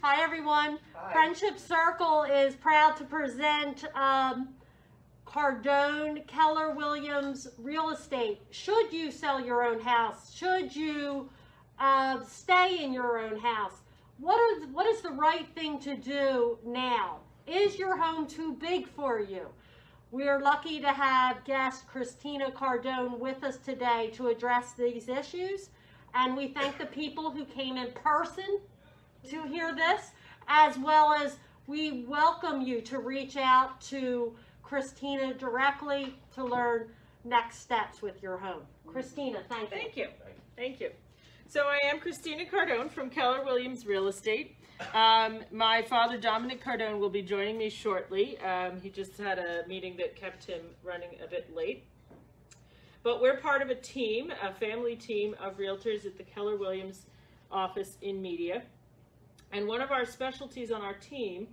Hi, everyone. Hi. Friendship Circle is proud to present um, Cardone Keller Williams Real Estate. Should you sell your own house? Should you uh, stay in your own house? What, are, what is the right thing to do now? Is your home too big for you? We are lucky to have guest Christina Cardone with us today to address these issues. And we thank the people who came in person to hear this, as well as we welcome you to reach out to Christina directly to learn next steps with your home. Christina, thank you. Thank you. Thank you. So I am Christina Cardone from Keller Williams Real Estate. Um, my father, Dominic Cardone, will be joining me shortly. Um, he just had a meeting that kept him running a bit late. But we're part of a team, a family team of realtors at the Keller Williams office in Media. And one of our specialties on our team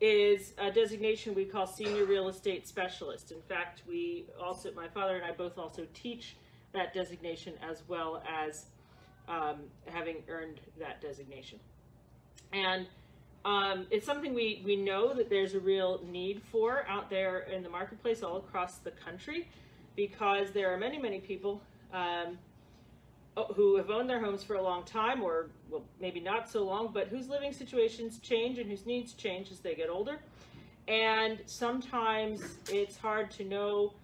is a designation we call senior real estate specialist. In fact, we also, my father and I both also teach that designation as well as um, having earned that designation. And um, it's something we, we know that there's a real need for out there in the marketplace all across the country because there are many, many people um, who have owned their homes for a long time or well, maybe not so long, but whose living situations change and whose needs change as they get older. And sometimes it's hard to know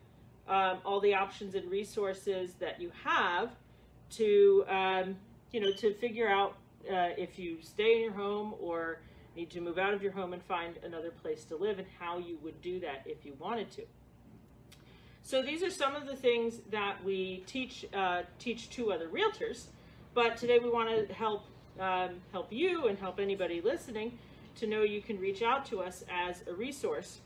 um, all the options and resources that you have to, um, you know, to figure out uh, if you stay in your home or need to move out of your home and find another place to live and how you would do that if you wanted to. So these are some of the things that we teach uh, teach to other realtors, but today we want to help um, help you and help anybody listening to know you can reach out to us as a resource.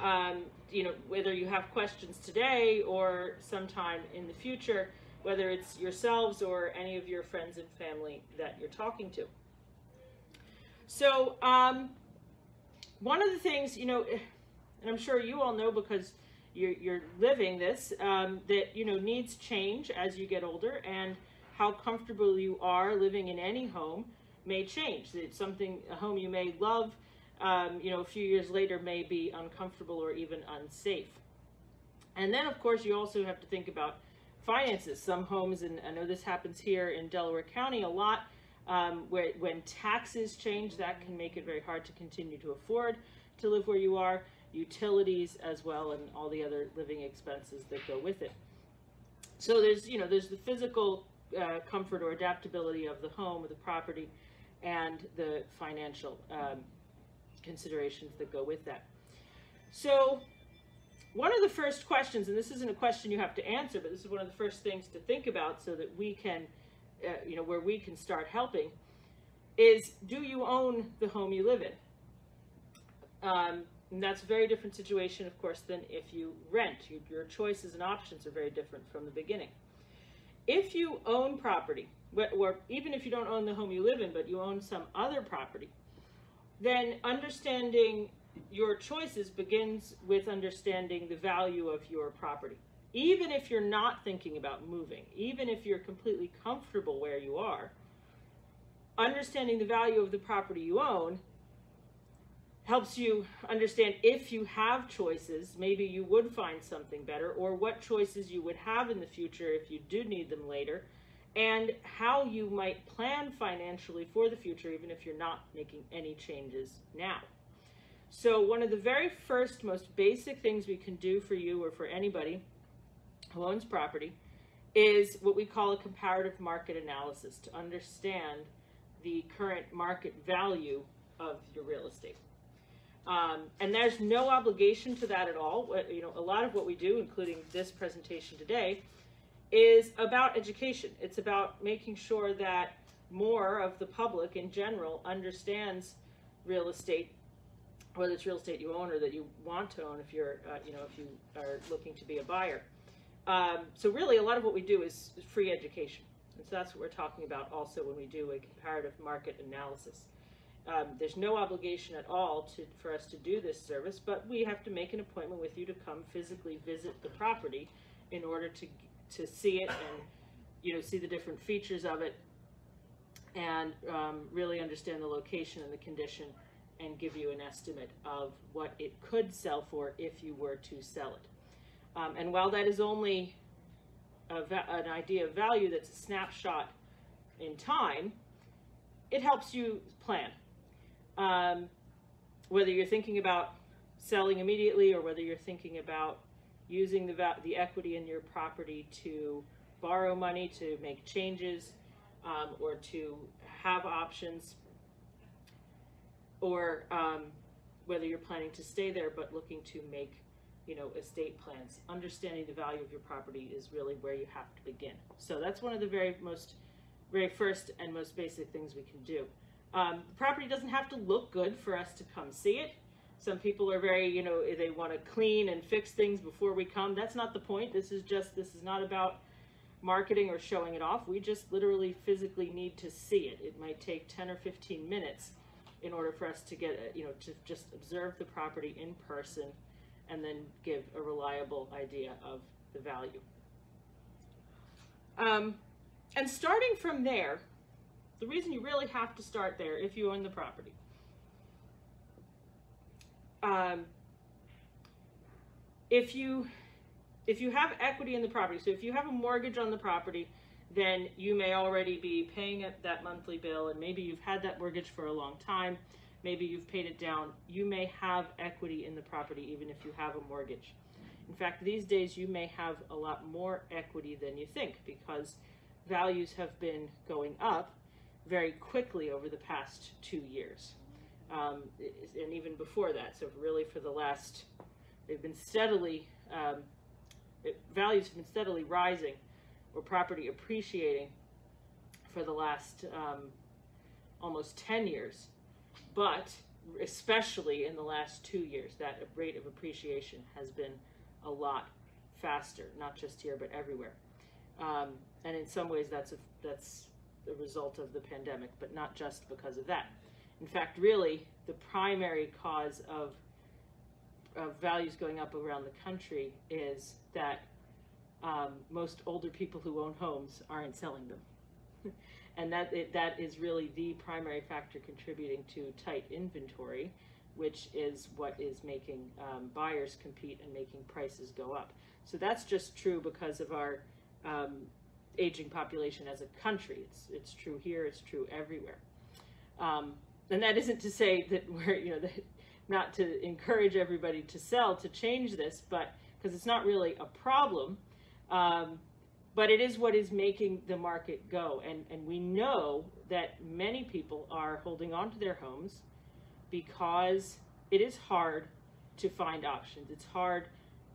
Um, you know, whether you have questions today or sometime in the future, whether it's yourselves or any of your friends and family that you're talking to. So, um, one of the things, you know, and I'm sure you all know because you're, you're living this, um, that, you know, needs change as you get older and how comfortable you are living in any home may change. It's something, a home you may love, um, you know, a few years later may be uncomfortable or even unsafe. And then, of course, you also have to think about finances. Some homes, and I know this happens here in Delaware County a lot, um, where when taxes change, that can make it very hard to continue to afford to live where you are utilities as well, and all the other living expenses that go with it. So there's, you know, there's the physical uh, comfort or adaptability of the home or the property, and the financial um, considerations that go with that. So one of the first questions, and this isn't a question you have to answer, but this is one of the first things to think about so that we can, uh, you know, where we can start helping, is do you own the home you live in? Um, and that's a very different situation, of course, than if you rent. You, your choices and options are very different from the beginning. If you own property, or even if you don't own the home you live in, but you own some other property, then understanding your choices begins with understanding the value of your property. Even if you're not thinking about moving, even if you're completely comfortable where you are, understanding the value of the property you own helps you understand if you have choices, maybe you would find something better, or what choices you would have in the future if you do need them later, and how you might plan financially for the future, even if you're not making any changes now. So, one of the very first, most basic things we can do for you or for anybody who owns property is what we call a comparative market analysis to understand the current market value of your real estate. Um, and there's no obligation to that at all. You know, a lot of what we do, including this presentation today, is about education. It's about making sure that more of the public in general understands real estate, whether it's real estate you own or that you want to own if you're, uh, you know, if you are looking to be a buyer. Um, so really, a lot of what we do is free education. And so that's what we're talking about also when we do a comparative market analysis. Um, there's no obligation at all to, for us to do this service, but we have to make an appointment with you to come physically visit the property in order to to see it and you know see the different features of it and um, really understand the location and the condition and give you an estimate of what it could sell for if you were to sell it. Um, and while that is only an idea of value that's a snapshot in time, it helps you plan. Um, whether you're thinking about selling immediately or whether you're thinking about using the the equity in your property to borrow money to make changes um, or to have options, or um, whether you're planning to stay there but looking to make you know estate plans. Understanding the value of your property is really where you have to begin. So that's one of the very most very first and most basic things we can do um, the property doesn't have to look good for us to come see it. Some people are very you know they want to clean and fix things before we come. That's not the point. This is just this is not about marketing or showing it off. We just literally physically need to see it. It might take 10 or 15 minutes in order for us to get a, you know to just observe the property in person and then give a reliable idea of the value. Um, and starting from there the reason you really have to start there if you own the property. Um, if you if you have equity in the property so if you have a mortgage on the property then you may already be paying that monthly bill and maybe you've had that mortgage for a long time maybe you've paid it down. You may have equity in the property even if you have a mortgage. In fact these days you may have a lot more equity than you think because values have been going up very quickly over the past two years um, and even before that so really for the last they've been steadily um, it, values have been steadily rising or property appreciating for the last um, almost 10 years, but especially in the last two years, that rate of appreciation has been a lot faster, not just here, but everywhere. Um, and in some ways, that's a, that's the result of the pandemic, but not just because of that. In fact, really, the primary cause of, of values going up around the country is that um, most older people who own homes aren't selling them. and that it, that is really the primary factor contributing to tight inventory, which is what is making um, buyers compete and making prices go up. So that's just true because of our um, aging population as a country. It's it's true here. It's true everywhere. Um, and that isn't to say that we're you know that not to encourage everybody to sell to change this, but because it's not really a problem um, but it is what is making the market go. And, and we know that many people are holding on to their homes because it is hard to find options. It's hard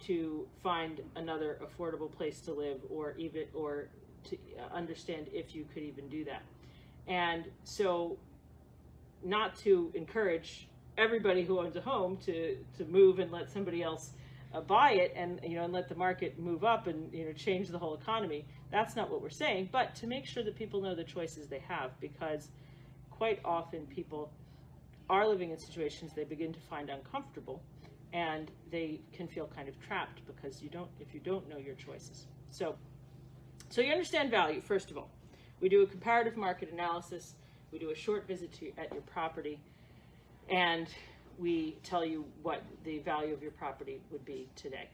to find another affordable place to live or even or to understand if you could even do that. And so not to encourage everybody who owns a home to, to move and let somebody else uh, buy it and you know and let the market move up and you know change the whole economy. That's not what we're saying, but to make sure that people know the choices they have because quite often people are living in situations they begin to find uncomfortable and they can feel kind of trapped because you don't if you don't know your choices. So so you understand value first of all. We do a comparative market analysis. We do a short visit to, at your property and we tell you what the value of your property would be today.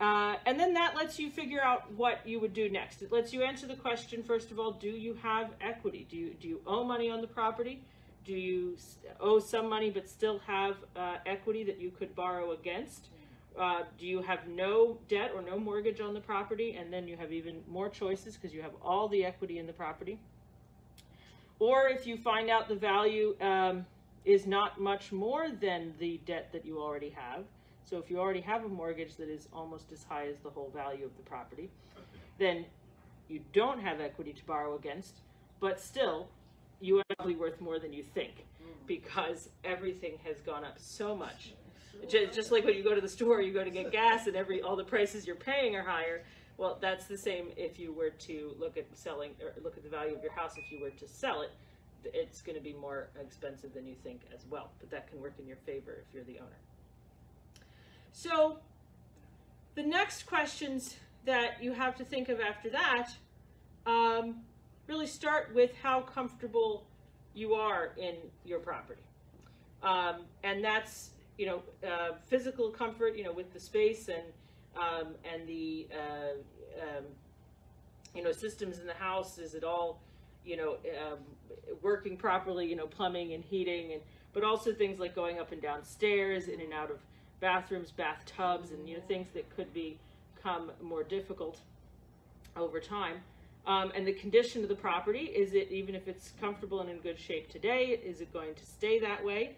Uh, and then that lets you figure out what you would do next. It lets you answer the question, first of all, do you have equity? Do you, do you owe money on the property? Do you owe some money but still have uh, equity that you could borrow against? Uh, do you have no debt or no mortgage on the property? And then you have even more choices because you have all the equity in the property. Or if you find out the value um, is not much more than the debt that you already have. So if you already have a mortgage that is almost as high as the whole value of the property, then you don't have equity to borrow against, but still you are probably worth more than you think because everything has gone up so much. Just, just like when you go to the store, you go to get gas and every all the prices you're paying are higher. Well, that's the same if you were to look at selling or look at the value of your house if you were to sell it it's going to be more expensive than you think as well. But that can work in your favor if you're the owner. So the next questions that you have to think of after that um, really start with how comfortable you are in your property. Um, and that's, you know, uh, physical comfort, you know, with the space and, um, and the, uh, um, you know, systems in the house. Is it all, you know, um, working properly, you know, plumbing and heating and, but also things like going up and down stairs, in and out of bathrooms, bathtubs, and, you know, things that could become more difficult over time. Um, and the condition of the property, is it, even if it's comfortable and in good shape today, is it going to stay that way?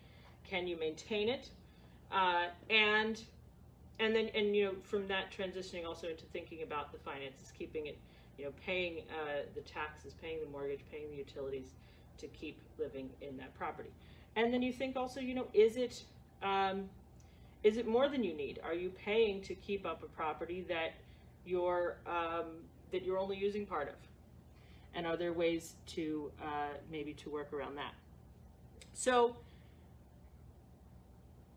Can you maintain it? Uh, and, and then, and you know, from that transitioning also into thinking about the finances, keeping it, you know, paying uh, the taxes, paying the mortgage, paying the utilities to keep living in that property. And then you think also, you know, is it, um, is it more than you need? Are you paying to keep up a property that you're um, that you're only using part of? And are there ways to uh, maybe to work around that? So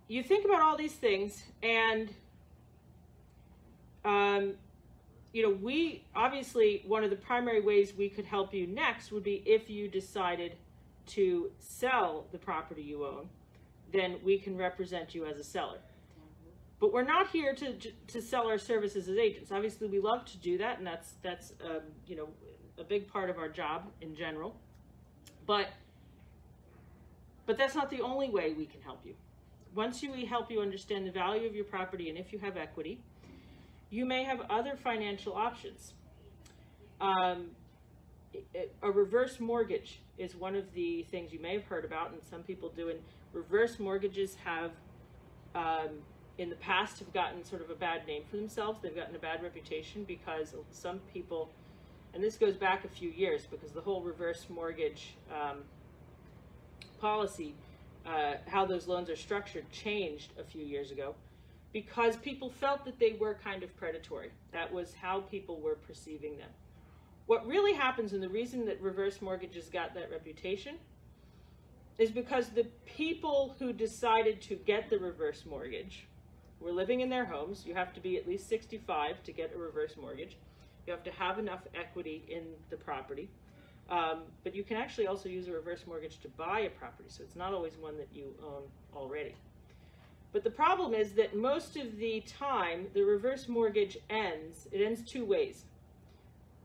you think about all these things, and um, you know, we obviously one of the primary ways we could help you next would be if you decided to sell the property you own, then we can represent you as a seller. But we're not here to to sell our services as agents. Obviously, we love to do that, and that's that's um, you know a big part of our job in general. But but that's not the only way we can help you. Once you, we help you understand the value of your property and if you have equity, you may have other financial options. Um, a reverse mortgage is one of the things you may have heard about, and some people do. And reverse mortgages have, um, in the past, have gotten sort of a bad name for themselves. They've gotten a bad reputation because some people, and this goes back a few years, because the whole reverse mortgage um, policy uh, how those loans are structured changed a few years ago because people felt that they were kind of predatory. That was how people were perceiving them. What really happens, and the reason that reverse mortgages got that reputation, is because the people who decided to get the reverse mortgage were living in their homes. You have to be at least 65 to get a reverse mortgage. You have to have enough equity in the property. Um, but you can actually also use a reverse mortgage to buy a property, so it's not always one that you own already. But the problem is that most of the time, the reverse mortgage ends, it ends two ways.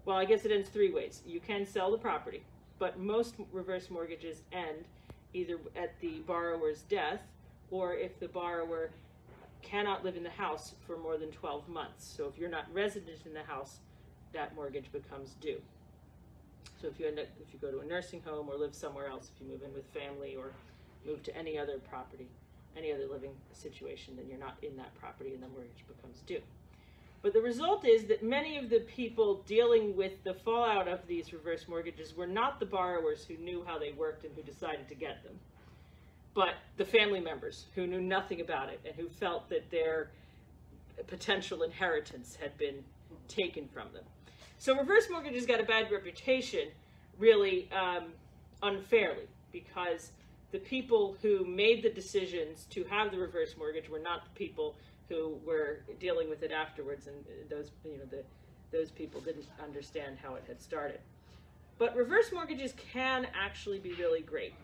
Well, I guess it ends three ways. You can sell the property, but most reverse mortgages end either at the borrower's death or if the borrower cannot live in the house for more than 12 months. So if you're not resident in the house, that mortgage becomes due. So if you end up, if you go to a nursing home or live somewhere else, if you move in with family or move to any other property, any other living situation, then you're not in that property and the mortgage becomes due. But the result is that many of the people dealing with the fallout of these reverse mortgages were not the borrowers who knew how they worked and who decided to get them, but the family members who knew nothing about it and who felt that their potential inheritance had been taken from them. So reverse mortgages got a bad reputation, really um, unfairly, because the people who made the decisions to have the reverse mortgage were not the people who were dealing with it afterwards, and those you know the those people didn't understand how it had started. But reverse mortgages can actually be really great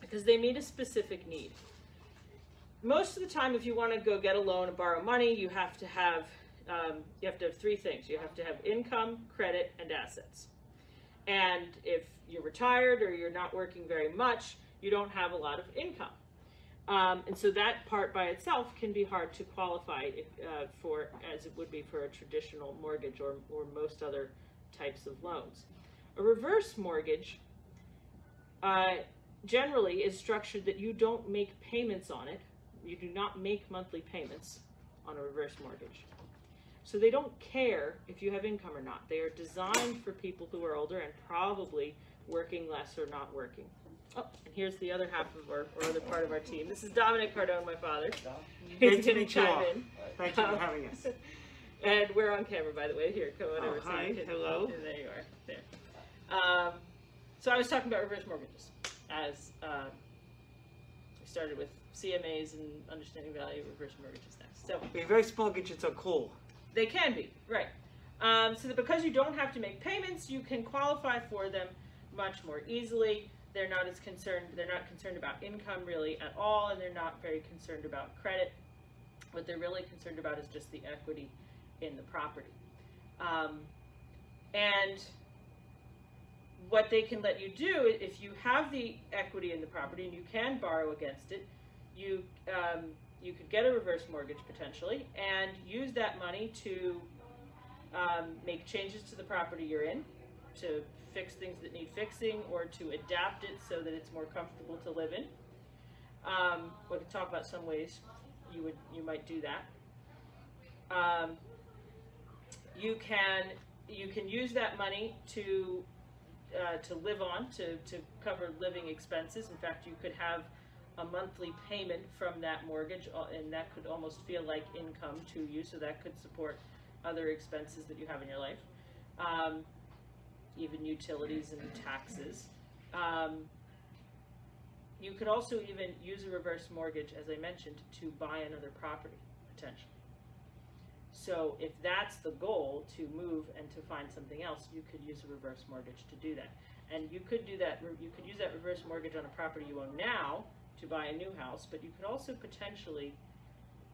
because they meet a specific need. Most of the time, if you want to go get a loan and borrow money, you have to have um, you have to have three things. You have to have income, credit, and assets. And if you're retired or you're not working very much, you don't have a lot of income. Um, and so that part by itself can be hard to qualify if, uh, for, as it would be for a traditional mortgage or, or most other types of loans. A reverse mortgage uh, generally is structured that you don't make payments on it. You do not make monthly payments on a reverse mortgage. So they don't care if you have income or not. They are designed for people who are older and probably working less or not working. Oh, and here's the other half of our, or other part of our team. This is Dominic Cardone, my father. He's going to chime in. Thank you for having us. And we're on camera, by the way. Here, come on Oh, over. so hi. you can- Hello. There you are. There. Um, so I was talking about reverse mortgages as um, we started with CMAs and understanding value of reverse mortgages next. So Reverse mortgages are cool. They can be, right. Um, so that because you don't have to make payments, you can qualify for them much more easily. They're not as concerned. They're not concerned about income really at all, and they're not very concerned about credit. What they're really concerned about is just the equity in the property. Um, and what they can let you do if you have the equity in the property and you can borrow against it, you um, you could get a reverse mortgage potentially and use that money to um, make changes to the property you're in, to fix things that need fixing, or to adapt it so that it's more comfortable to live in. Um, we can talk about some ways you would you might do that. Um, you can you can use that money to uh, to live on to, to cover living expenses. In fact, you could have a monthly payment from that mortgage, uh, and that could almost feel like income to you. So that could support other expenses that you have in your life, um, even utilities and taxes. Um, you could also even use a reverse mortgage, as I mentioned, to buy another property potentially. So if that's the goal to move and to find something else, you could use a reverse mortgage to do that. And you could do that, you could use that reverse mortgage on a property you own now to buy a new house, but you could also potentially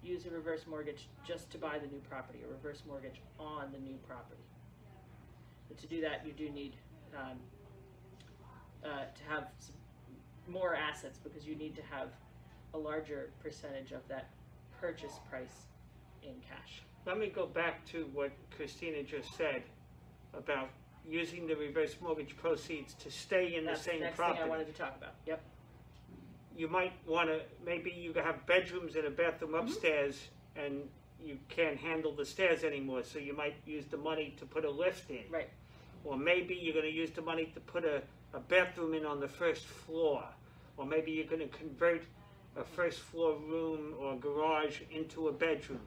use a reverse mortgage just to buy the new property, a reverse mortgage on the new property. But to do that, you do need um, uh, to have some more assets because you need to have a larger percentage of that purchase price in cash. Let me go back to what Christina just said about using the reverse mortgage proceeds to stay in the That's the same next thing I property. wanted to talk about. Yep. You might want to, maybe you have bedrooms and a bathroom Mm-hmm. upstairs and you can't handle the stairs anymore, so you might use the money to put a lift in. Right. Or maybe you're going to use the money to put a, a bathroom in on the first floor. Or maybe you're going to convert a first floor room or garage into a bedroom.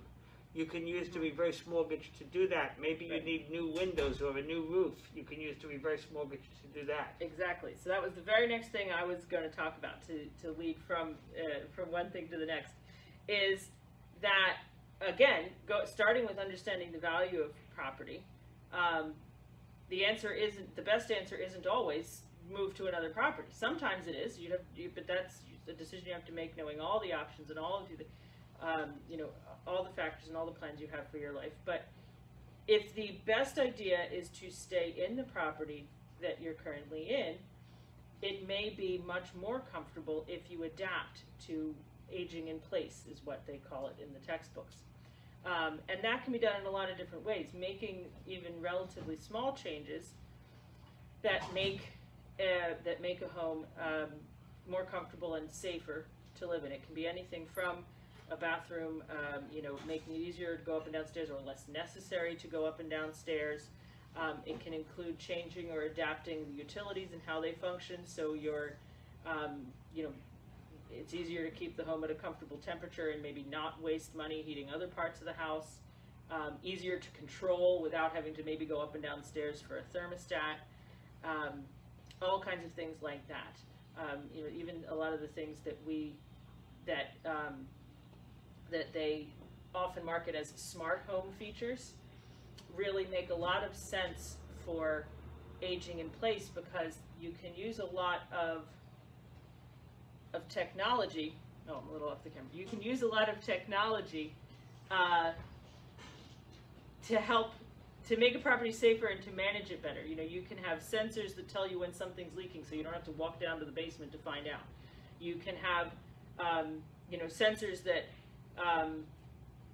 You can use the reverse mortgage to do that. Maybe you Right. need new windows or a new roof. You can use the reverse mortgage to do that. Exactly. So that was the very next thing I was going to talk about to, to lead from uh, from one thing to the next, is that again, go starting with understanding the value of property. Um, the answer isn't the best answer isn't always move to another property. Sometimes it is. You have, you, but that's a decision you have to make, knowing all the options and all of the, um, you know, all the factors and all the plans you have for your life. But if the best idea is to stay in the property that you're currently in, it may be much more comfortable if you adapt to aging in place, is what they call it in the textbooks. Um, and that can be done in a lot of different ways, making even relatively small changes that make uh, that make a home um, more comfortable and safer to live in. It can be anything from a bathroom, um, you know, making it easier to go up and downstairs or less necessary to go up and downstairs. Um, it can include changing or adapting the utilities and how they function so you're, um, you know, it's easier to keep the home at a comfortable temperature and maybe not waste money heating other parts of the house. Um, easier to control without having to maybe go up and downstairs for a thermostat. Um, all kinds of things like that. Um, you know, even a lot of the things that we that that they often market as smart home features really make a lot of sense for aging in place because you can use a lot of of technology. Oh, I'm a little off the camera. You can use a lot of technology uh, to help to make a property safer and to manage it better. You know, you can have sensors that tell you when something's leaking, so you don't have to walk down to the basement to find out. You can have, um, you know, sensors that um,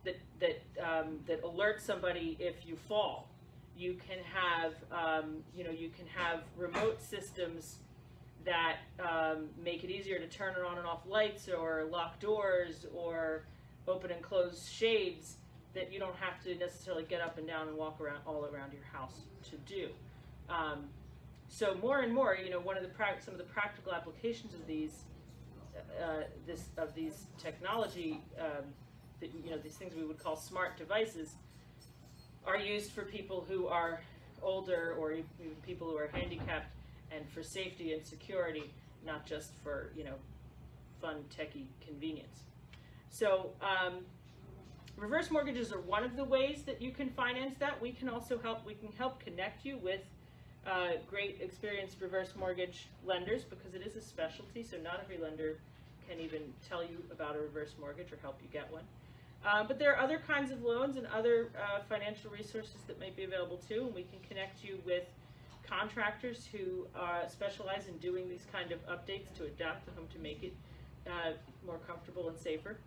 that that um, that alert somebody if you fall. You can have, um, you know, you can have remote systems that um, make it easier to turn on and off lights or lock doors or open and close shades that you don't have to necessarily get up and down and walk around all around your house to do. Um, so more and more, you know, one of the some of the practical applications of these uh, this of these technology, um, that, you know, these things we would call smart devices, are used for people who are older or even people who are handicapped, and for safety and security, not just for you know, fun techie convenience. So. Um, reverse mortgages are one of the ways that you can finance that. We can also help. We can help connect you with uh, great experienced reverse mortgage lenders because it is a specialty. So not every lender can even tell you about a reverse mortgage or help you get one. Uh, but there are other kinds of loans and other uh, financial resources that may be available too, and we can connect you with contractors who uh, specialize in doing these kind of updates to adapt the home to make it uh, more comfortable and safer.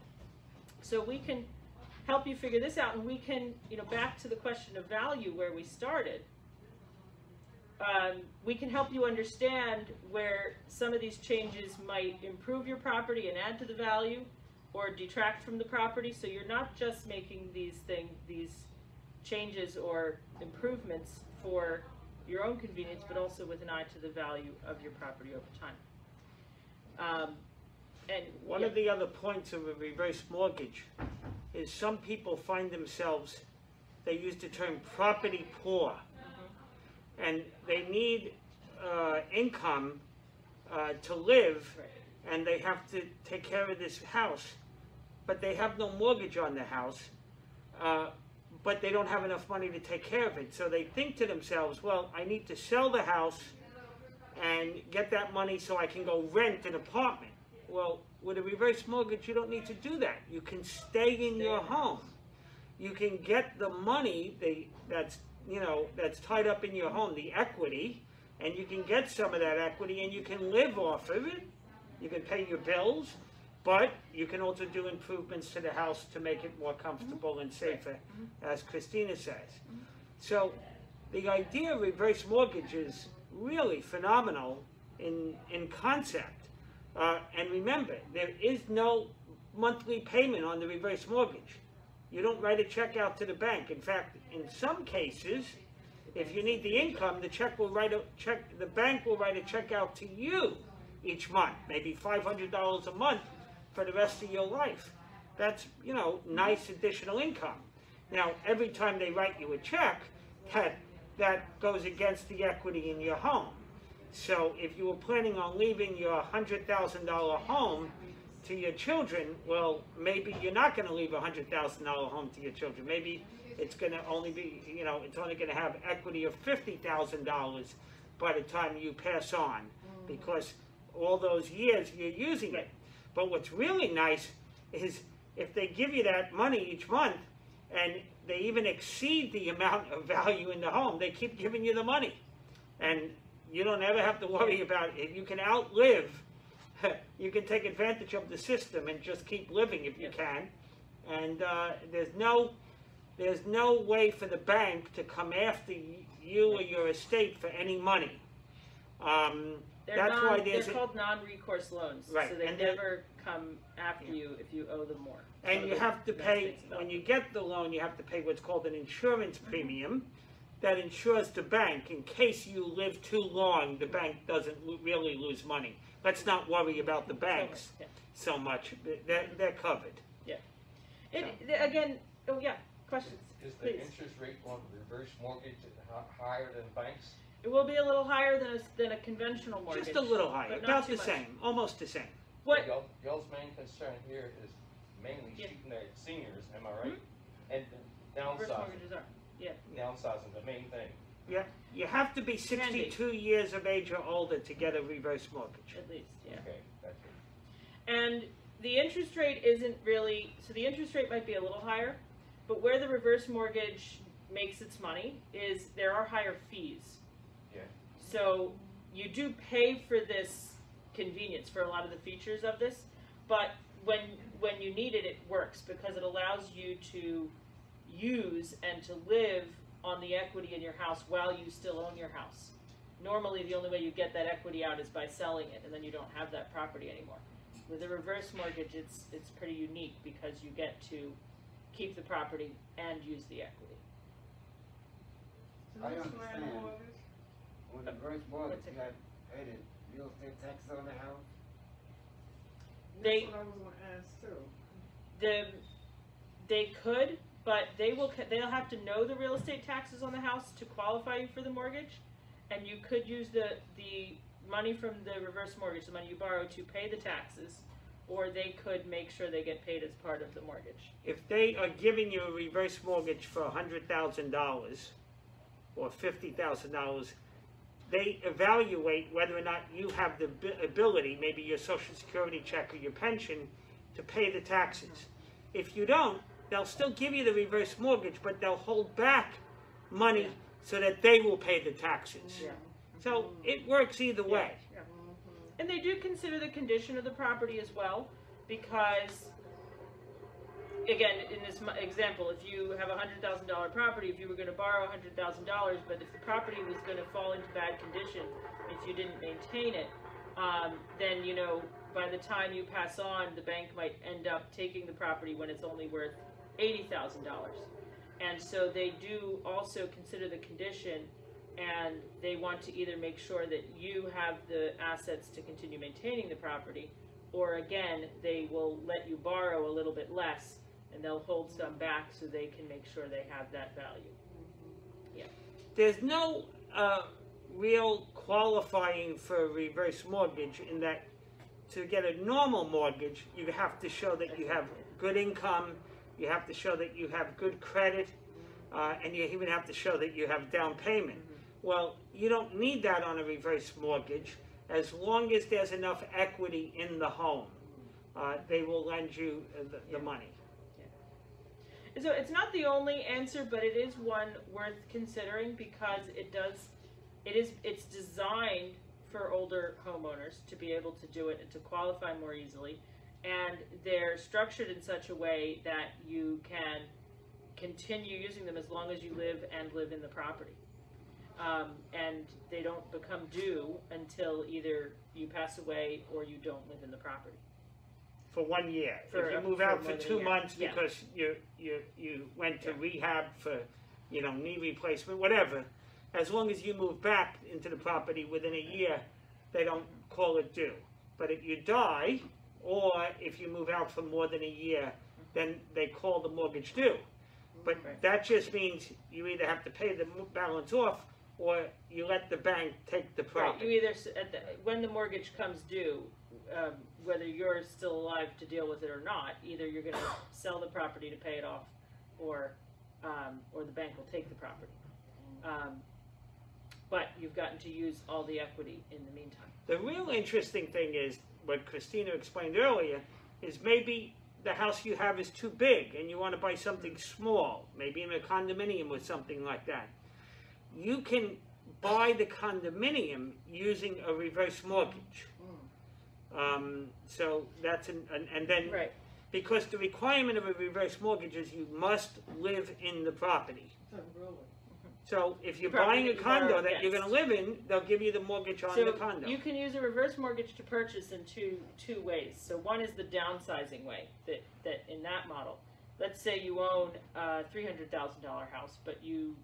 So we can help you figure this out, and we can, you know, back to the question of value where we started. Um, we can help you understand where some of these changes might improve your property and add to the value, or detract from the property. So you're not just making these thing these changes or improvements for your own convenience, but also with an eye to the value of your property over time. Um, and One of the other points of a reverse mortgage is some people find themselves, they use the term property poor. And they need uh, income uh, to live, and they have to take care of this house, but they have no mortgage on the house, uh, but they don't have enough money to take care of it. So they think to themselves, well, I need to sell the house and get that money so I can go rent an apartment. Well, with a reverse mortgage, you don't need to do that. You can stay in your home. You can get the money the, that's you know that's tied up in your home, the equity, and you can get some of that equity and you can live off of it. You can pay your bills, but you can also do improvements to the house to make it more comfortable and safer, as Christina says. So the idea of reverse mortgage is really phenomenal in, in concept. Uh, and remember, there is no monthly payment on the reverse mortgage. You don't write a check out to the bank. In fact, in some cases, if you need the income, the check will write a check. The bank will write a check out to you each month, maybe five hundred dollars a month for the rest of your life. That's you know nice additional income. Now, every time they write you a check, that that goes against the equity in your home. So, if you were planning on leaving your hundred thousand dollar home to your children, well, maybe you're not going to leave a hundred thousand dollar home to your children. Maybe it's going to only be, you know, it's only going to have equity of fifty thousand dollars by the time you pass on, mm. because all those years you're using it. But what's really nice is if they give you that money each month, and they even exceed the amount of value in the home, they keep giving you the money, and you don't ever have to worry about it. You can outlive you can take advantage of the system and just keep living if you can. And uh, there's no there's no way for the bank to come after you or your estate for any money. Um, that's non, why there's they're a, called non-recourse loans, Right, so they and never come after you if you owe them more. and One you have to pay when you get the loan. You have to pay what's called an insurance premium. That insures the bank in case you live too long. The bank doesn't lo- really lose money. Let's not worry about the banks Yeah. so much. They're, they're covered. It, the- again, oh yeah, questions, Is the please. interest rate on reverse mortgage uh, higher than banks? It will be a little higher than a, than a conventional mortgage. Just a little higher, but about the much. same, almost the same. What, Y'all, y'all's main concern here is mainly Yeah. shooting at seniors, am I right? Hmm? And downsizing. reverse downsizing, mortgages are, yeah. downsizing, the main thing. Yeah, you have to be Can be. sixty-two years of age or older to get a reverse mortgage. At least, yeah. Okay, that's it. And the interest rate isn't really, so the interest rate might be a little higher, but where the reverse mortgage makes its money is there are higher fees. Yeah. So you do pay for this convenience for a lot of the features of this, but when when you need it, it works because it allows you to use and to live on the equity in your house while you still own your house. Normally, the only way you get that equity out is by selling it, and then you don't have that property anymore. With a reverse mortgage, it's it's pretty unique because you get to keep the property and use the equity. I understand. When the first mortgage, What's it- you got pay the real estate taxes on the house. They That's what I was gonna ask too. the they could, but they will they'll have to know the real estate taxes on the house to qualify you for the mortgage, and you could use the the money from the reverse mortgage, the money you borrow, to pay the taxes or they could make sure they get paid as part of the mortgage. If they are giving you a reverse mortgage for a hundred thousand dollars or fifty thousand dollars, they evaluate whether or not you have the ability, maybe your social security check or your pension, to pay the taxes. If you don't, they'll still give you the reverse mortgage, but they'll hold back money so that they will pay the taxes. Yeah. So it works either way. And they do consider the condition of the property as well, because, again, in this example, if you have a hundred thousand dollar property, if you were gonna borrow a hundred thousand dollars, but if the property was gonna fall into bad condition, if you didn't maintain it, um, then, you know, by the time you pass on, the bank might end up taking the property when it's only worth eighty thousand dollars. And so they do also consider the condition and they want to either make sure that you have the assets to continue maintaining the property, or again, they will let you borrow a little bit less, and they'll hold some back so they can make sure they have that value. Yeah. There's no uh, real qualifying for a reverse mortgage in that to get a normal mortgage, you have to show that you have good income, you have to show that you have good credit, uh, and you even have to show that you have down payment. Well, you don't need that on a reverse mortgage as long as there's enough equity in the home. Uh, they will lend you the, the money. And so it's not the only answer, but it is one worth considering because it does, it is, it's designed for older homeowners to be able to do it and to qualify more easily. And they're structured in such a way that you can continue using them as long as you live and live in the property. Um, and they don't become due until either you pass away or you don't live in the property. for one year. For- if you move for out for a two months Yeah. because you you you went to Yeah. rehab for you know knee replacement, whatever, as long as you move back into the property within a year, they don't call it due. But if you die, or if you move out for more than a year, then they call the mortgage due. But Right. that just means you either have to pay the mo- balance off, or you let the bank take the Right, property. you either, at the, when the mortgage comes due, um, whether you're still alive to deal with it or not, either you're gonna sell the property to pay it off, or, um, or the bank will take the property. Um, but you've gotten to use all the equity in the meantime. The real interesting thing is what Christina explained earlier is maybe the house you have is too big and you want to buy something small, maybe in a condominium or something like that. You can buy the condominium using a reverse mortgage. Um, so that's an, an and then Right, because the requirement of a reverse mortgage is you must live in the property. So if you're Property buying a that you borrow condo that you're to live in, they'll give you the mortgage on the so condo. you can use a reverse mortgage to purchase in two, two ways. So one is the downsizing way, that, that in that model. Let's say you own a three hundred thousand dollar house, but you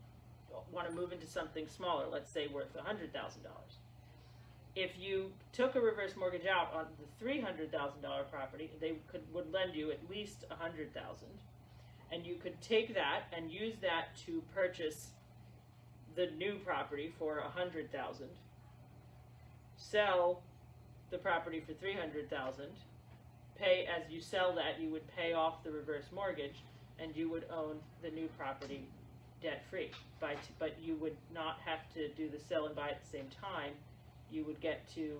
want to move into something smaller, let's say worth a hundred thousand dollars. If you took a reverse mortgage out on the three hundred thousand dollar property, they could, would lend you at least a hundred thousand. And you could take that and use that to purchase the new property for a hundred thousand. Sell the property for three hundred thousand. Pay, as you sell that, you would pay off the reverse mortgage and you would own the new property debt-free. By, but you would not have to do the sell and buy at the same time. You would get to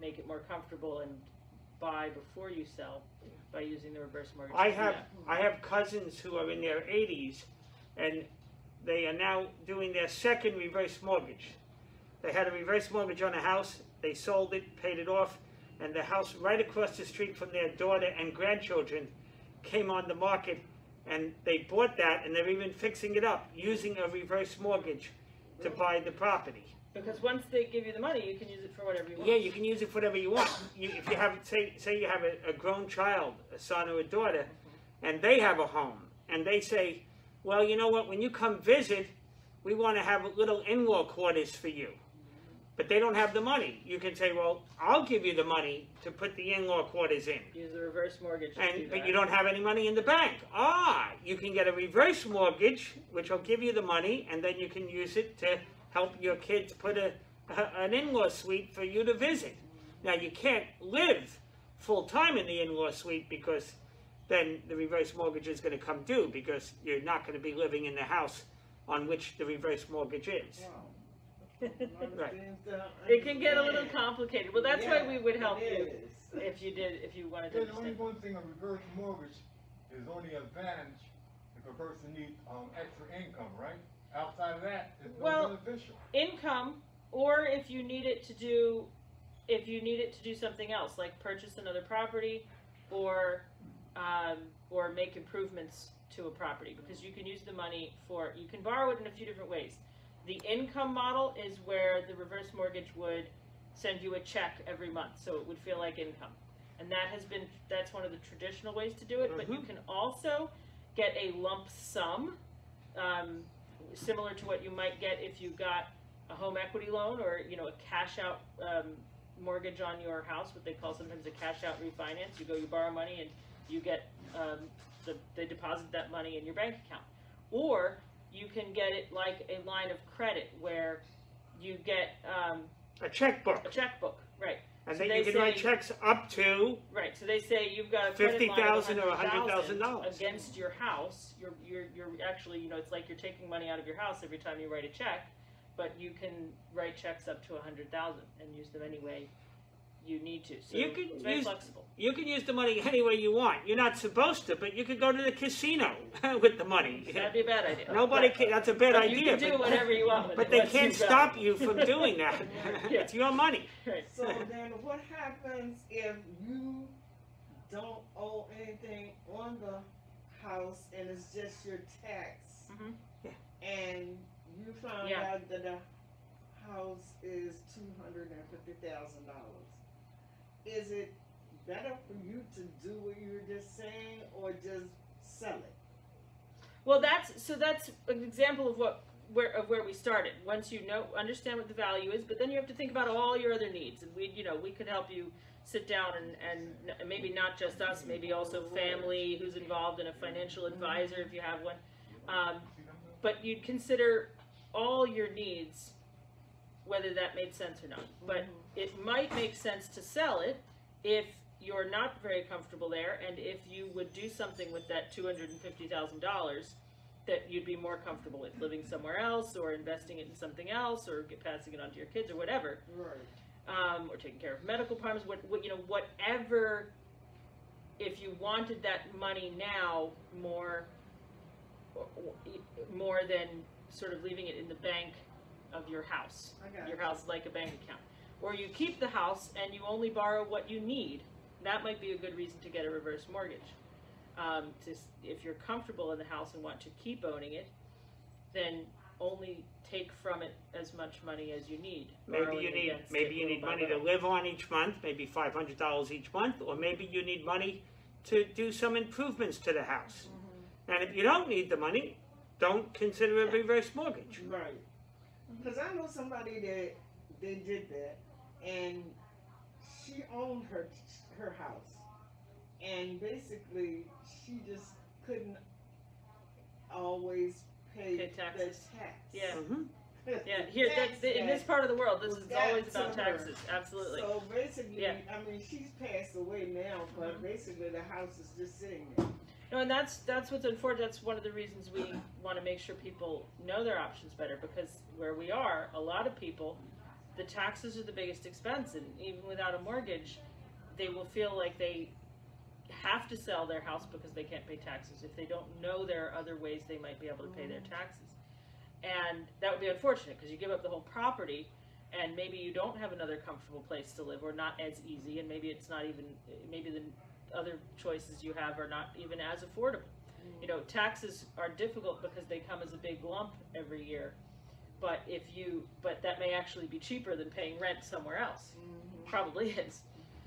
make it more comfortable and buy before you sell by using the reverse mortgage. I have. I have cousins who are in their 80s, and they are now doing their second reverse mortgage. They had a reverse mortgage on a house. They sold it, paid it off, and the house right across the street from their daughter and grandchildren came on the market, and they bought that, and they're even fixing it up using a reverse mortgage to buy the property. Because once they give you the money, you can use it for whatever you want. Yeah, you can use it for whatever you want. You, if you have, say, say you have a, a grown child, a son or a daughter, and they have a home, and they say, well, you know what? When you come visit, we want to have a little in-law quarters for you. But they don't have the money. You can say, well, I'll give you the money to put the in-law quarters in. Use the reverse mortgage And, but you don't have any money in the bank. Ah, you can get a reverse mortgage, which will give you the money, and then you can use it to help your kids put a, a an in-law suite for you to visit. Now you can't live full time in the in-law suite because then the reverse mortgage is going to come due because you're not going to be living in the house on which the reverse mortgage is. Right. It can get a little complicated. Well, that's why we would help you if you did, if you wanted to There's only one thing, a reverse mortgage is only advantage if a person needs, um, extra income, right? Outside of that, it's Well- no beneficial. Income, or if you need it to do, if you need it to do something else, like purchase another property, or, um, or make improvements to a property, because you can use the money for, you can borrow it in a few different ways. The income model is where the reverse mortgage would send you a check every month, so it would feel like income. And that has been, that's one of the traditional ways to do it, but you Mhm. can also get a lump sum, um, similar to what you might get if you got a home equity loan or, you know, a cash out, um, mortgage on your house, what they call sometimes a cash out refinance. You go, you borrow money and you get, um, the, they deposit that money in your bank account. Or you can get it like a line of credit where you get, um, A checkbook, a checkbook, right? and So then they you can write checks up to Right, so they say you've got a of 50,000 or $100,000 100,000. against your house. You're, you're, you're actually, you know, it's like you're taking money out of your house every time you write a check, but you can write checks up to a hundred thousand and use them any way you need to. So you can it's very use, flexible. You can use the money any way you want. You're not supposed to, but you could go to the casino with the money. That'd be a bad idea. Nobody but, can, that's a bad idea. You can do but, whatever you want. but they can't stop you from doing that. yeah. It's your money. Right. So then what happens if you don't owe anything on the house and it's just your tax mm -hmm. yeah. and you found yeah. out that the house is $250,000. Is it better for you to do what you were just saying or just sell it? Well, that's so that's an example of what where of where we started. Once you know understand what the value is, but then you have to think about all your other needs, and we you know we could help you sit down and and maybe not just us, maybe also family who's involved in a financial advisor if you have one. Um, but you'd consider all your needs, whether that made sense or not. But it might make sense to sell it if you're not very comfortable there, and if you would do something with that two hundred and fifty thousand dollars that you'd be more comfortable with, living somewhere else, or investing it in something else, or get, passing it on to your kids, or whatever, Right. um, or taking care of medical problems, what, what you know, whatever. If you wanted that money now more, or- or- more than sort of leaving it in the bank of your house I your house is like a bank account. Or you keep the house and you only borrow what you need. That might be a good reason to get a reverse mortgage. Um, to, if you're comfortable in the house and want to keep owning it, then only take from it as much money as you need. Maybe you need maybe you need money to live on each month, maybe five hundred dollars each month, or maybe you need money to do some improvements to the house. And if you don't need the money, don't consider a reverse mortgage. Right. Because I know somebody that they did that, and she owned her her house, and basically she just couldn't always pay, Pay taxes. the tax. Yeah. Mhm. Yeah, here Tax that, in this part of the world, this is always to about her. taxes. Absolutely. So basically, Yeah. I mean, she's passed away now, but Mhm. basically the house is just sitting there. No, and that's that's what's unfortunate. That's one of the reasons we want to make sure people know their options better because where we are, a lot of people, the taxes are the biggest expense, and even without a mortgage, they will feel like they have to sell their house because they can't pay taxes. If they don't know there are other ways they might be able to pay their mm-hmm. taxes, and that would be unfortunate because you give up the whole property. And maybe you don't have another comfortable place to live, or not as easy, and maybe it's not even maybe the other choices you have are not even as affordable. Mm. You know, taxes are difficult because they come as a big lump every year. But if you, but that may actually be cheaper than paying rent somewhere else. Mm-hmm. Probably is.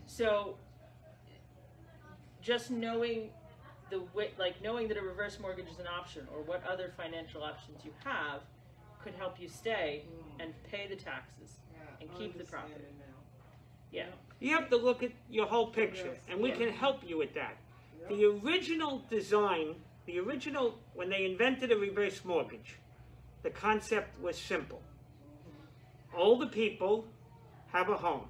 So, just knowing the way, like knowing that a reverse mortgage is an option, or what other financial options you have, could help you stay mm. and pay the taxes. Yeah, And keep the understand property. It now. Yeah. You have to look at your whole picture, Yes, and we yeah. can help you with that. Yep. The original design, the original, when they invented a reverse mortgage, the concept was simple. Older people have a home.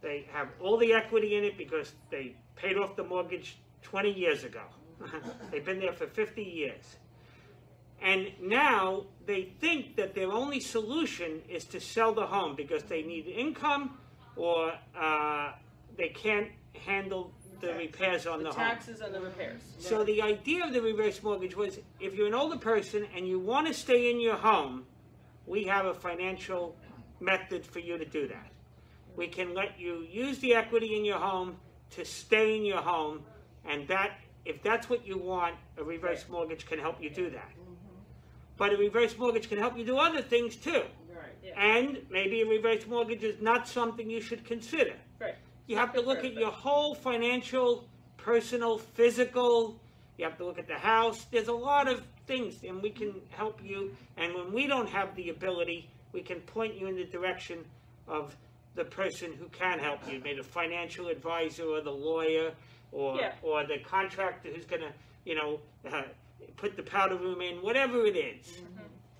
They have all the equity in it because they paid off the mortgage 20 years ago. They've been there for 50 years. And now they think that their only solution is to sell the home because they need income or uh, they can't handle the repairs on The the, home. taxes and the repairs. So the idea of the reverse mortgage was if you're an older person and you want to stay in your home, we have a financial method for you to do that. We can let you use the equity in your home to stay in your home, and that if that's what you want, a reverse mortgage can help you do that. But a reverse mortgage can help you do other things too. Yeah. And maybe a reverse mortgage is not something you should consider. Right. You have to look at your whole financial, personal, physical. You have to look at the house. There's a lot of things, and we can help you. And when we don't have the ability, we can point you in the direction of the person who can help you, maybe the financial advisor or the lawyer or Yeah. or the contractor who's gonna, you know, uh, put the powder room in, whatever it is.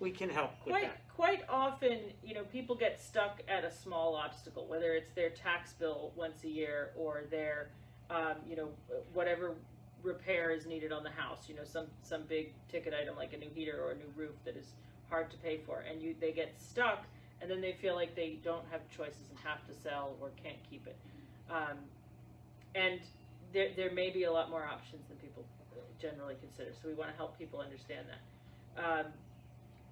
We can help with Quite that. quite often, you know, people get stuck at a small obstacle, whether it's their tax bill once a year or their, um, you know, whatever repair is needed on the house. You know, some some big ticket item like a new heater or a new roof that is hard to pay for, and you they get stuck, and then they feel like they don't have choices and have to sell or can't keep it. Um, and there there may be a lot more options than people generally consider. So we want to help people understand that. Um,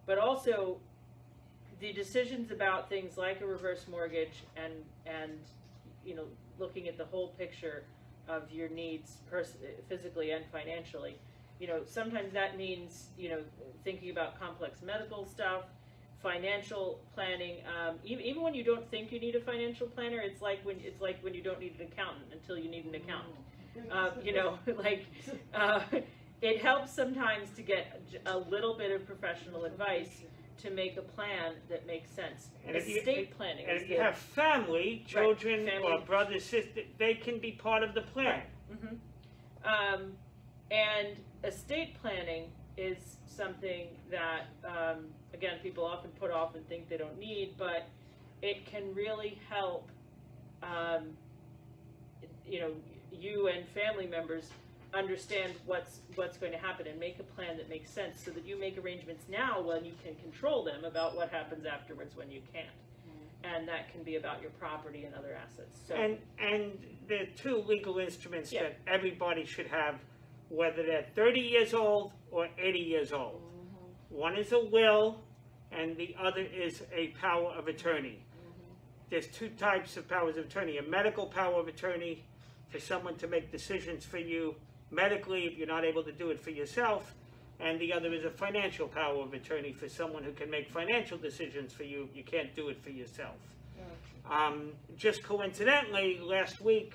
but also the decisions about things like a reverse mortgage and and you know looking at the whole picture of your needs physically and financially you know sometimes that means you know thinking about complex medical stuff financial planning um, even, even when you don't think you need a financial planner it's like when it's like when you don't need an accountant until you need an accountant. Uh, you know like uh, it helps sometimes to get a little bit of professional advice to make a plan that makes sense. And if you- Estate planning And is if you have family, children, family. or brothers, sisters, they can be part of the plan. Mhm. Um, and estate planning is something that, um, again, people often put off and think they don't need, but it can really help, um, you know, you and family members understand what's what's going to happen and make a plan that makes sense so that you make arrangements now when you can control them about what happens afterwards when you can't. Mm-hmm. And that can be about your property and other assets. So And and there are two legal instruments Yeah. that everybody should have, whether they're 30 years old or 80 years old. Mm-hmm. One is a will, and the other is a power of attorney. Mm-hmm. There's two types of powers of attorney: a medical power of attorney for someone to make decisions for you medically if you're not able to do it for yourself, and the other is a financial power of attorney for someone who can make financial decisions for you if you can't do it for yourself. Um, just coincidentally, last week,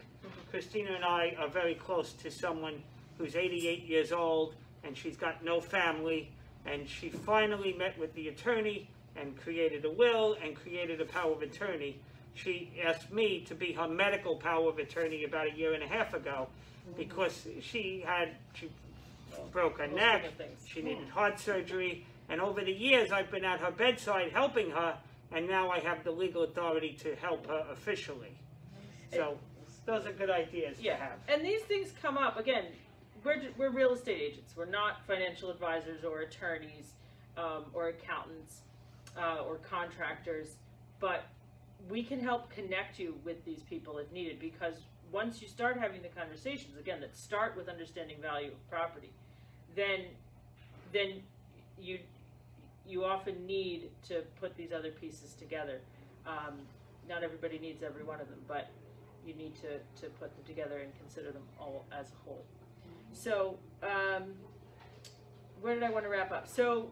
Christina and I are very close to someone who's 88 years old and she's got no family, and she finally met with the attorney and created a will and created a power of attorney. She asked me to be her medical power of attorney about a year and a half ago because she had she broke her neck, kind of she needed heart surgery, and over the years I've been at her bedside helping her, and now I have the legal authority to help her officially. So those are good ideas to have. and these things come up again. We're we're real estate agents. We're not financial advisors or attorneys um, or accountants uh, or contractors, but we can help connect you with these people if needed. Because once you start having the conversations again that start with understanding value of property, then then you you often need to put these other pieces together. Um, not everybody needs every one of them, but you need to, to put them together and consider them all as a whole. So, um, where did I want to wrap up? So,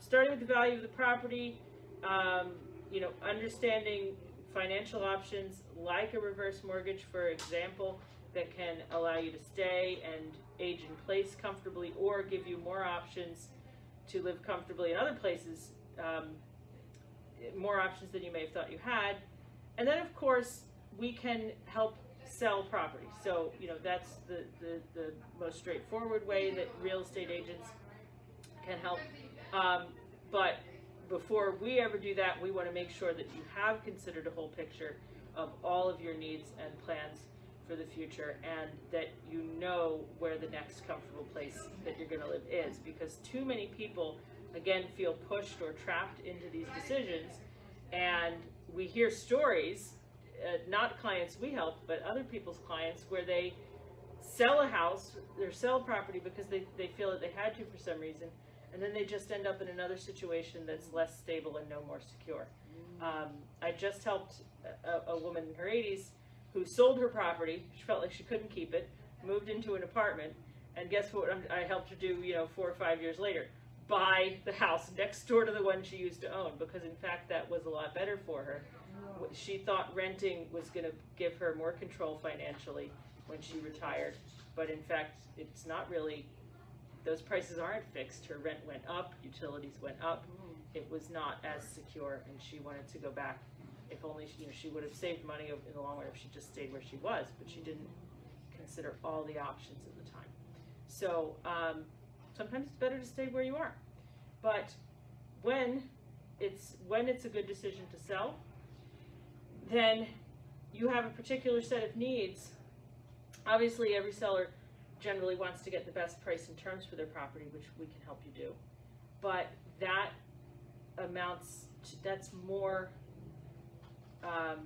starting with the value of the property, um, you know, understanding financial options like a reverse mortgage, for example, that can allow you to stay and age in place comfortably or give you more options to live comfortably in other places, um, more options than you may have thought you had. And then, of course, we can help sell property. So, you know, that's the, the, the most straightforward way that real estate agents can help. Um, but before we ever do that, we want to make sure that you have considered a whole picture of all of your needs and plans for the future and that you know where the next comfortable place that you're going to live is because too many people again feel pushed or trapped into these decisions and we hear stories uh, not clients we help but other people's clients where they sell a house or sell property because they, they feel that they had to for some reason and then they just end up in another situation that's less stable and no more secure um, i just helped a, a woman in her 80s who sold her property. She felt like she couldn't keep it, moved into an apartment, and guess what? I'm- I helped her do, you know, four or five years later, buy the house next door to the one she used to own because, in fact, that was a lot better for her. She thought renting was going to give her more control financially when she retired, but in fact, it's not really. Those prices aren't fixed. Her rent went up, utilities went up. It was not as secure, and she wanted to go back if only she, you know, she would have saved money in the long run if she just stayed where she was, but she didn't consider all the options at the time. So um, sometimes it's better to stay where you are. But when it's when it's a good decision to sell, then you have a particular set of needs. Obviously, every seller generally wants to get the best price and terms for their property, which we can help you do. But that amounts to, that's more um,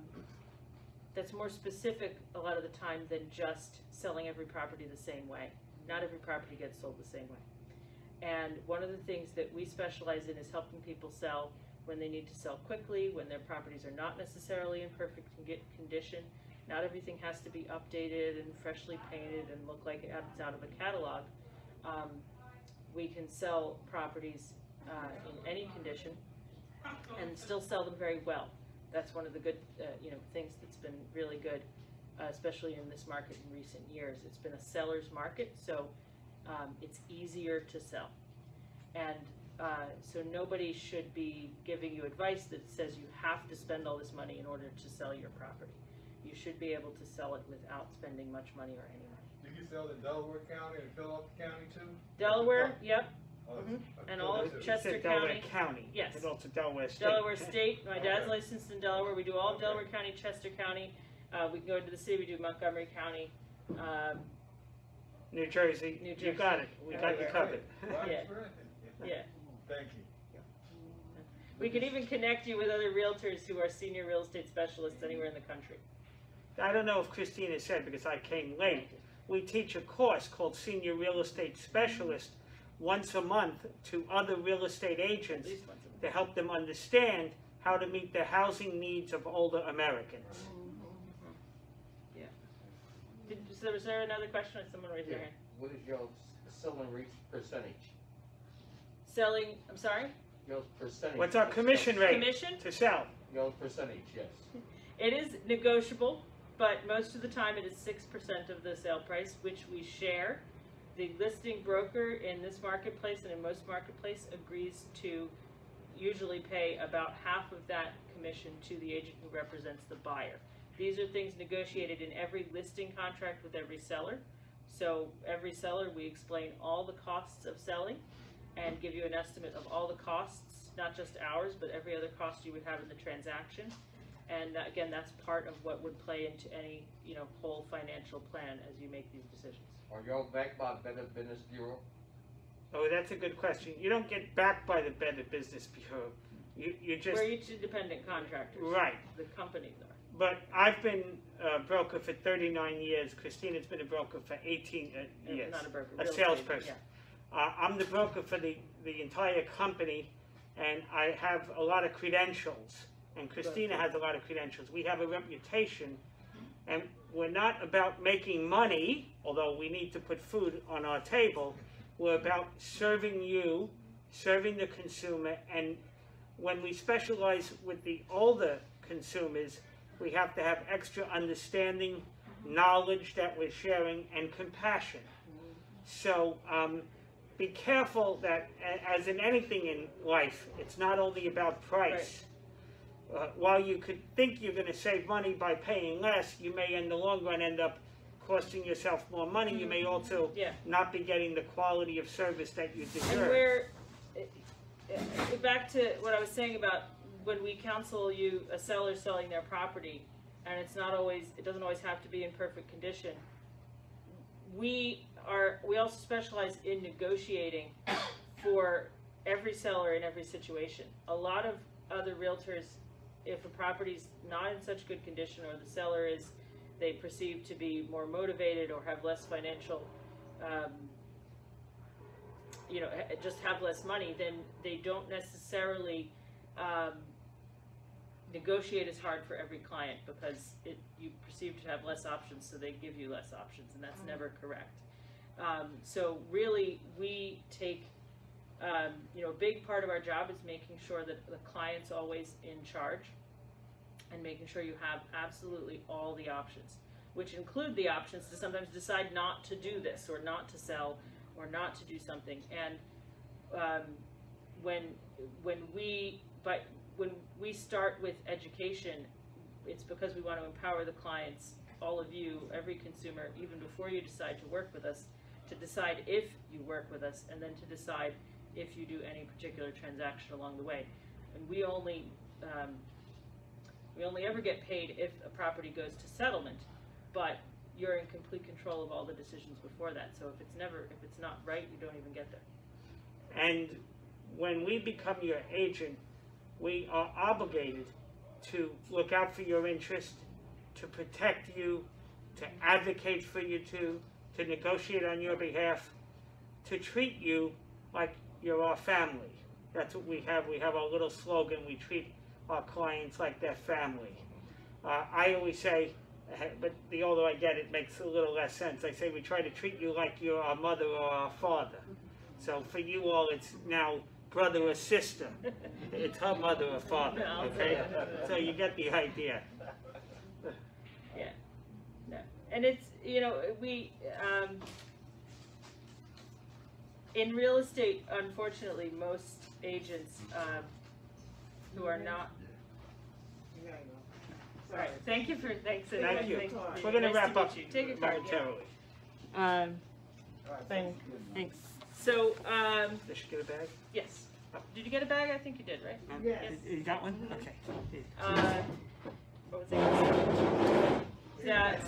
that's more specific a lot of the time than just selling every property the same way. Not every property gets sold the same way. And one of the things that we specialize in is helping people sell when they need to sell quickly, when their properties are not necessarily in perfect condition. Not everything has to be updated and freshly painted and look like it's out of a catalog. Um, we can sell properties uh, in any condition and still sell them very well that's one of the good, uh, you know, things that's been really good, uh, especially in this market in recent years. It's been a seller's market, so um, it's easier to sell. And uh, so nobody should be giving you advice that says you have to spend all this money in order to sell your property. You should be able to sell it without spending much money or any money. Do you sell in Delaware County and Philadelphia County too? Delaware, yep, Oh, Mhm. okay. And all of That's Chester said Delaware County. County. Yes. But also Delaware State. Delaware State, my dad's Okay. licensed in Delaware, we do all of Okay. Delaware County, Chester County, uh, we can go into the city, we do Montgomery County, um, New Jersey. New You Jersey. got it. We got you covered. Well, Yeah. right. Yeah. Thank you. We can even connect you with other realtors who are senior real estate specialists anywhere in the country. I don't know if Christina said because I came late. We teach a course called Senior Real Estate Specialist once a month to other real estate agents least once a month. to help them understand how to meet the housing needs of older Americans. Mm-hmm. Did, so was there another question or someone raised their Yeah. hand? What is your selling rate percentage? Selling, I'm sorry, Your percentage? What's our commission sales. rate commission? to sell? Your percentage, yes. It is negotiable, but most of the time it is six percent of the sale price, which we share. The listing broker in this marketplace and in most marketplace agrees to usually pay about half of that commission to the agent who represents the buyer. These are things negotiated in every listing contract with every seller. So every seller, we explain all the costs of selling and give you an estimate of all the costs, not just ours, but every other cost you would have in the transaction. And uh, again, that's part of what would play into any, you know, whole financial plan as you make these decisions. Are y'all backed by Better Business Bureau? Oh, that's a good question. You don't get backed by the Better Business Bureau. You, you just, We're each independent contractors. right. The companies are. But I've been a broker for 39 years. Christina's been a broker for 18 uh, years. Not a broker. A real estate, salesperson. Uh, I'm the broker for the, the entire company, and I have a lot of credentials, and Christina has a lot of credentials. We have a reputation, and we're not about making money, although we need to put food on our table. We're about serving you, serving the consumer, and when we specialize with the older consumers, we have to have extra understanding, knowledge that we're sharing, and compassion. So um, be careful that, as in anything in life, it's not only about price. Uh, while you could think you're going to save money by paying less, you may in the long run end up costing yourself more money. You may also Yeah. not be getting the quality of service that you deserve. we're, uh, uh, back to what I was saying about when we counsel you, a seller selling their property, and it's not always, it doesn't always have to be in perfect condition. We are, we also specialize in negotiating for every seller in every situation. A lot of other realtors, if a property's not in such good condition or the seller is, they perceive to be more motivated or have less financial, um, you know, just have less money, then they don't necessarily, um, negotiate as hard for every client because it, you perceive to have less options, so they give you less options, and that's never correct. Um, so really, we take, um, you know, a big part of our job is making sure that the client's always in charge and making sure you have absolutely all the options, which include the options to sometimes decide not to do this or not to sell or not to do something. And um, when when we but when we start with education, it's because we want to empower the clients, all of you, every consumer, even before you decide to work with us, to decide if you work with us, and then to decide if you do any particular transaction along the way. And we only um, we only ever get paid if a property goes to settlement, but you're in complete control of all the decisions before that. So if it's never if it's not right, you don't even get there. And when we become your agent, we are obligated to look out for your interest, to protect you, to advocate for you to, to negotiate on your behalf, to treat you like you're our family. That's what we have. We have our little slogan. We treat our clients like their family. Uh, I always say, uh, but the older I get, it makes a little less sense. I say we try to treat you like you're our mother or our father. So for you all, it's now brother or sister. It's her mother or father, okay? So you get the idea. No. And it's, you know, we, um, in real estate, unfortunately, most agents, um, who are not, Yeah, I know. all right, Sorry. thank you for, thanks. Thank you. thank We're gonna Nice to wrap up you. Take a card, yeah. momentarily. Um, All right, Thank- that's good. thanks. So, um, Does she get a bag? yes. Did you get a bag? I think you did, right? Yes. You you got one? Okay. Uh, what was I gonna say? That,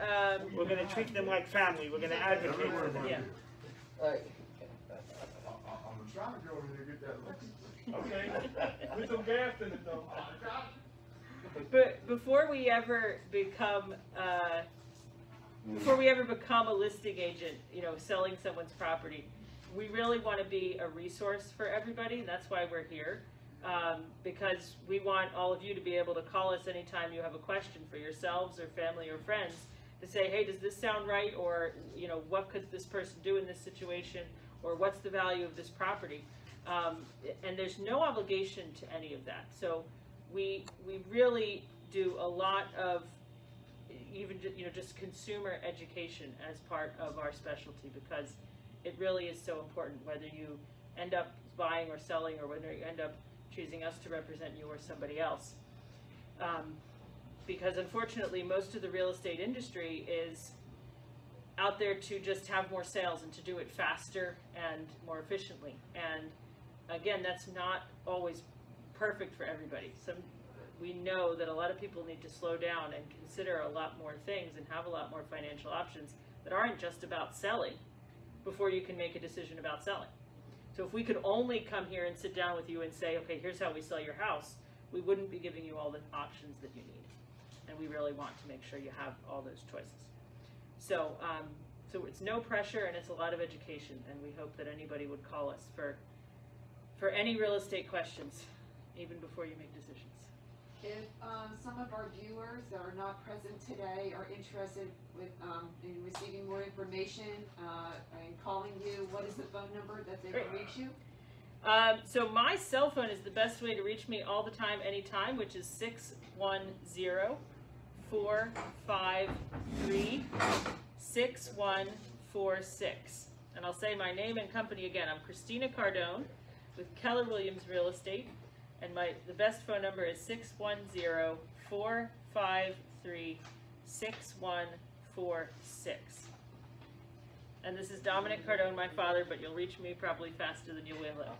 um, We're gonna treat them like family. We're gonna advocate for them. yeah. Right. I'm trying to go over there and get that. Okay, put some gas in it though. But before we ever become, uh, before we ever become a listing agent, you know, selling someone's property, we really want to be a resource for everybody. That's why we're here. Um, because we want all of you to be able to call us anytime you have a question for yourselves or family or friends to say, hey, does this sound right? Or, you know, what could this person do in this situation? Or what's the value of this property? Um, and there's no obligation to any of that. So we, we really do a lot of even, you know, just consumer education as part of our specialty because it really is so important whether you end up buying or selling or whether you end up choosing us to represent you or somebody else. Um, because unfortunately, most of the real estate industry is out there to just have more sales and to do it faster and more efficiently. And again, that's not always perfect for everybody. Some we know that a lot of people need to slow down and consider a lot more things and have a lot more financial options that aren't just about selling before you can make a decision about selling. So if we could only come here and sit down with you and say, okay, here's how we sell your house, we wouldn't be giving you all the options that you need. And we really want to make sure you have all those choices. So, um, so it's no pressure and it's a lot of education, and we hope that anybody would call us for for any real estate questions, even before you make decisions. If um, some of our viewers that are not present today are interested with, um, in receiving more information uh, and calling you, what is the phone number that they can reach you? Um, so my cell phone is the best way to reach me all the time, anytime, which is 610 453 6146. And I'll say my name and company again. I'm Christina Cardone with Keller Williams Real Estate. And my the best phone number is 610 453 6146. And this is Dominic Cardone, my father, but you'll reach me probably faster than you will.